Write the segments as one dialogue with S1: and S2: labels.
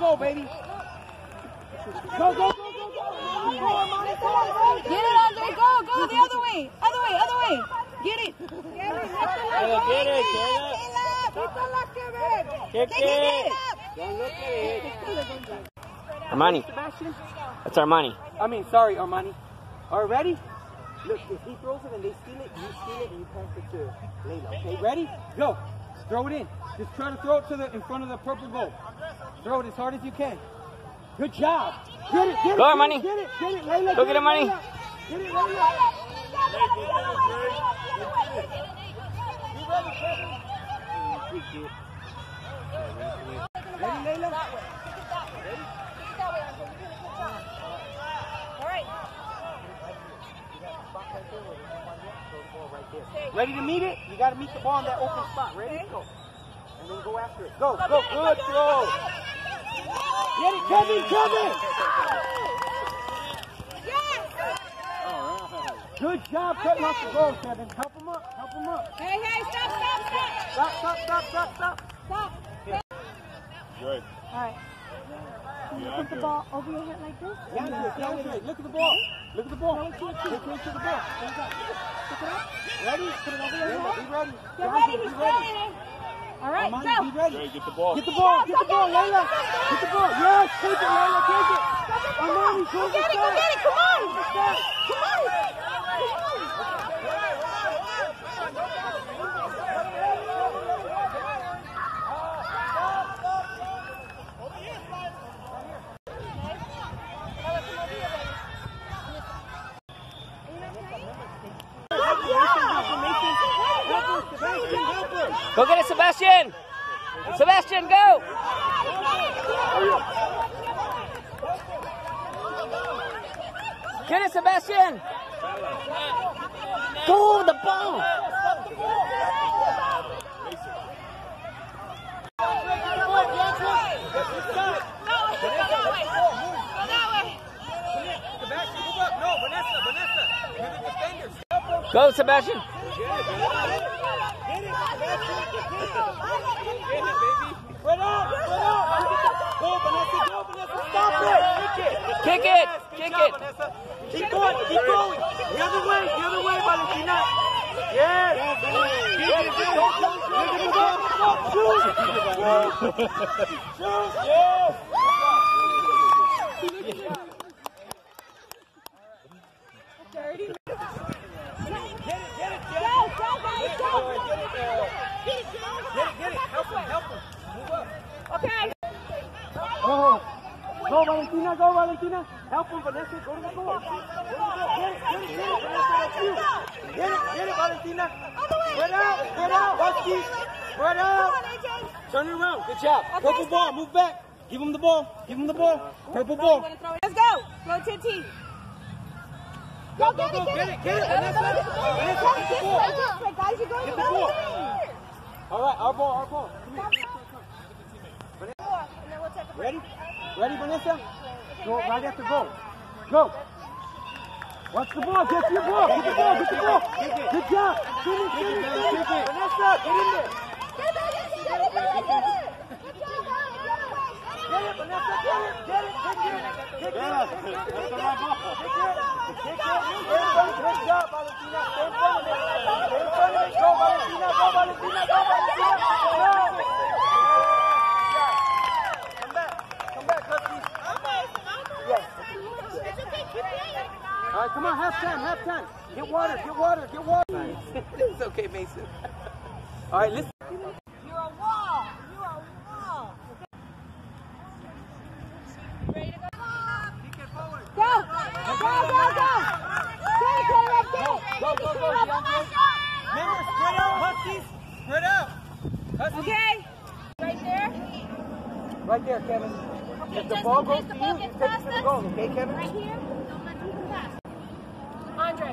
S1: go, baby. Go, go, go, go, go. Go, Armani, go, Armani.
S2: Get it, Andre. Go, go the other way. Other way, other way. Get it.
S3: Kayla, get it, Kayla. Kick it. Don't look at it. Armani.
S1: Sebastian.
S3: That's Armani.
S1: I mean, sorry, Armani. All right, ready? Look, if he throws it and they steal it, you steal it and you pass it to Layla. Okay, ready? Go. Throw it in. Just try to throw it to the in front of the purple goal. Throw it as hard as you can. Good job. Get it, get it.
S3: Go,
S1: get
S3: Armani.
S1: it, Get it, get it, Layla.
S3: Go get it.
S1: Layla. Get it, Layla. Ready, Layla? Ready to meet it? You got to meet the ball in that open spot. Ready? Go. And then go after it. Go, go, good throw. Get it, Kevin, Kevin. Good job cutting off the goal, Kevin. Help him up, help him up.
S2: Hey, hey, stop, stop, stop.
S1: Stop, stop, stop, stop, stop.
S2: Stop.
S4: Good.
S2: All right. Can you put the ball over your head like this?
S1: DeAndre, DeAndre, look at the ball. Look at the ball. Look into the ball. Look at the ball.
S2: Pick it up.
S1: Ready? Put it over your head. Be ready.
S2: Get ready. He's
S1: ready.
S2: throwing it. All right,
S1: Armani,
S2: go.
S1: be ready.
S4: Hey, get the ball.
S1: Get the ball, get the ball, Layla. Get the ball. Yes, take it, Layla, take it. Armani,
S2: Go
S1: go
S2: get it, go get it. Come on. Come on. Come on.
S3: Go get it, Sebastian. Sebastian, go. Get it, Sebastian. Go, the ball. Go, Sebastian.
S1: Kick it.
S3: Kick it. It.
S1: Vanessa. Keep going, keep going. The other way, the other way, Valentina. Yes. Yes. Don't shoot. Look at the ball. Shoot. Shoot. Yes. Get it, get it, get it.
S2: Go, go, guys, go.
S1: Get it, uh, get it, get it. Help him, help him. Move up.
S2: Okay.
S1: Oh. Go, Valentina. Help him, Vanessa. Go to the goal. Go to the goal. Get it, get it, get it. Vanessa, that's you. Get it, get it, Valentina. Spread out, spread out. Husky. Spread out. Turn it around. Good job. Purple ball. Move back. Give him the ball. Give him the ball. Purple ball.
S2: Let's go. Throw it to.
S1: Go, go, go. Get it, get it, Vanessa. Vanessa, get the ball.
S2: Guys, you're going
S1: Get the ball. All right, our ball, our ball. Come here. Ready? Ready, Vanessa? Go right after goal. Go. Watch the ball. Get your ball. Get the ball. Get the ball. Good job. Finish, finish, finish. Vanessa, get in there. Get it, Vanessa. Get it. Get it. Kick it. Kick it. Kick it. Kick it. Good job, Valentina. Stay in front of it. Stay in front of it. Go, Valentina. Go, Valentina. Go, Valentina. Go. Come back. Come back, Huskies. Yes. All right, come on, half time, half time. Get water, get water, get water. it's okay, Mason. All right, listen.
S2: You're a wall. You're a wall. Ready to go? Go. Go, go, go. Get it, Conrad, get it.
S1: Go, go, go, DeAndre. Remember, spread out, Huskies. Spread out. Huskies.
S2: Okay. Right there.
S1: Right there, Kevin.
S2: Okay,
S1: If the
S2: just
S1: ball
S2: in
S1: goes
S2: case
S1: to
S2: the ball
S1: you,
S2: gets
S1: you take it
S2: past
S1: to the
S2: us.
S1: goal, okay, Kevin?
S2: Right here. Don't let people pass. Andre,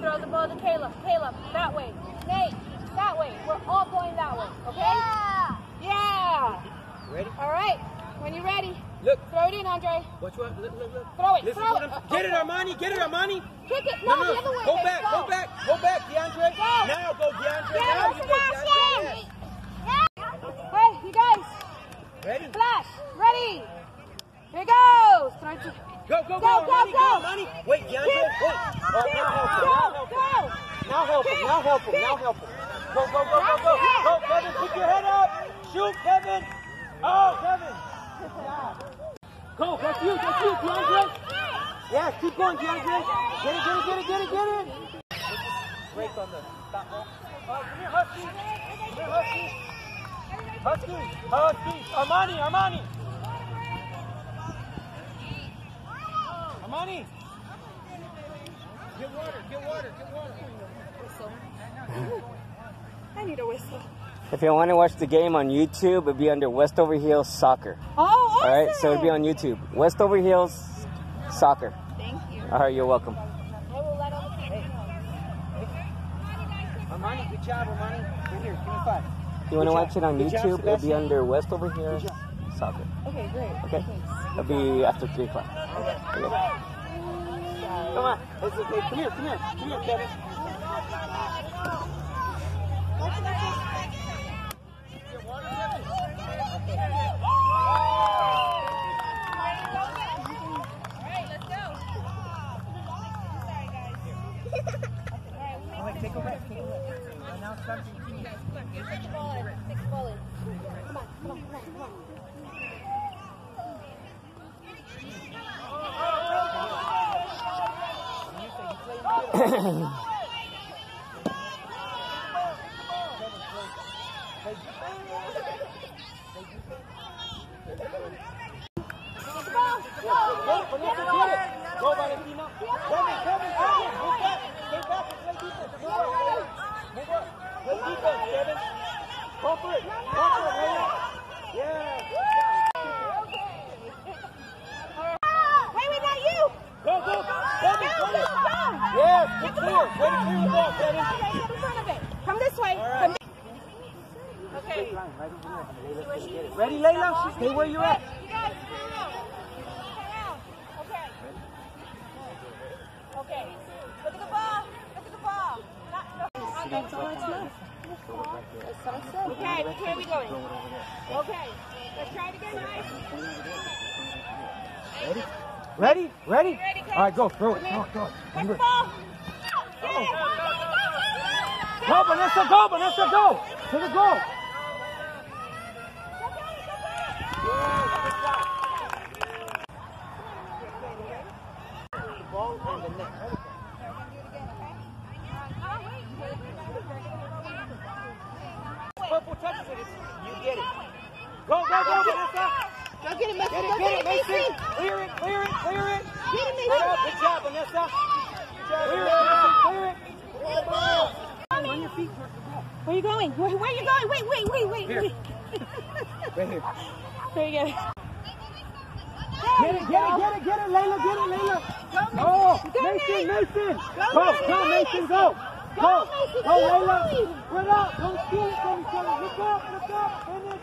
S2: throw the ball to Caleb. Caleb, that way. Nate, that way. We're all going that way, okay? Yeah! Yeah!
S1: Ready?
S2: All right. When you're ready.
S1: Look.
S2: Throw it in, Andre.
S1: Watch what? Look, look, look.
S2: Throw it.
S1: Listen
S2: throw it.
S1: Get it, Armani. Get it, Armani.
S2: Kick it.
S1: No,
S2: no,
S1: no.
S2: the other way.
S1: Go back. Go. go. back. Go back, DeAndre.
S2: Go.
S1: Now go, DeAndre.
S2: Yeah,
S1: now you go, DeAndre. Yes. Yeah.
S2: Hey, you guys.
S1: Ready?
S2: Flash. Ready. Here goes. Throw it to...
S1: Go, go, go, go, Armani, go, go, Armani. Wait, DeAndre, wait. Oh, now help him, now help him. Now help him, now help him, now help him. Go, go, go, go, go. Go, Kevin, pick your head up. Shoot, Kevin. Oh, Kevin. Go, that's you, that's you, DeAndre. Yes, keep going, DeAndre. Get it, get it, get it, get it, get it. Break on the stop ball. Oh, come here, Husky. Come here, Husky. Husky, Husky. Armani, Armani. Armani. Get water, get water, get water.
S2: Need a whistle.
S3: If you want to watch the game on YouTube, it'd be under Westover Hills Soccer.
S2: Oh, awesome.
S3: All right, so it'd be on YouTube. Westover Hills Soccer.
S2: Thank you.
S3: All right, you're welcome.
S2: I will let all the people know.
S1: Armani, good job, Armani. Right here, give me five.
S3: If you want to watch it on
S1: Good job,
S3: YouTube, it'll be under Westover Hills. Soccer.
S2: Okay, great.
S3: Okay?
S2: Thanks.
S3: It'll be after 3 o'clock. Okay.
S1: Come on. Come here, come here. Come here, Kevin. Take a rest, take a rest. Now it's time to Go, Vanessa, get it. Go, Valentina. Kevin, Kevin, Kevin. Move back. Stay back and play defense. Move up. Move up. Play defense, Kevin. Go it. Go it, Leila. Yeah.
S2: Wait, wait, not you.
S1: Go, go. Kevin,
S2: Go,
S1: get
S2: go, go.
S1: Yes,
S2: Get
S1: get clear. Way to clear the ball, Kevin.
S2: Right in front of it. Come this way.
S1: All right.
S2: Come Okay.
S1: Ready, Layla? Stay where you're at.
S2: You guys, turn around. Turn around. Okay. Okay. Look at the ball. Look at the ball. Not, no. That's all that's left. Okay, way are we going? Okay. Let's try it again, guys.
S1: Ready? Ready? Ready?
S2: Ready?
S1: All right, go. Throw it. Throw it.
S2: Get the ball.
S1: Go, Vanessa, go, Vanessa, go. To the goal. Ball and the net. Purple touches it. You get it. Go, go, go, Vanessa.
S2: Go get it, Mason.
S1: Get it,
S2: Go
S1: get it,
S2: Mason.
S1: Mason. Clear it, clear it, clear it.
S2: Get him, it,
S1: Good
S2: Mason.
S1: job, good job, Vanessa. Clear it, Mason, clear it. Clear the ball. Run your feet towards the ball.
S2: Where are you going? Where, where are you going? Wait, wait, wait, wait,
S1: Here.
S2: wait.
S1: Right here.
S2: There you go.
S1: Get it, get it, get it, get it, Layla, get it, Layla.
S2: Go,
S1: Mason,
S2: Nate.
S1: Mason.
S2: Go,
S1: Go, go, Mason, go.
S2: Go,
S1: Go,
S2: Mason,
S1: go, Layla. Spread out, don't steal it from each other. Look up, look up. Finish,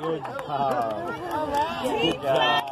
S1: Good job. Good job.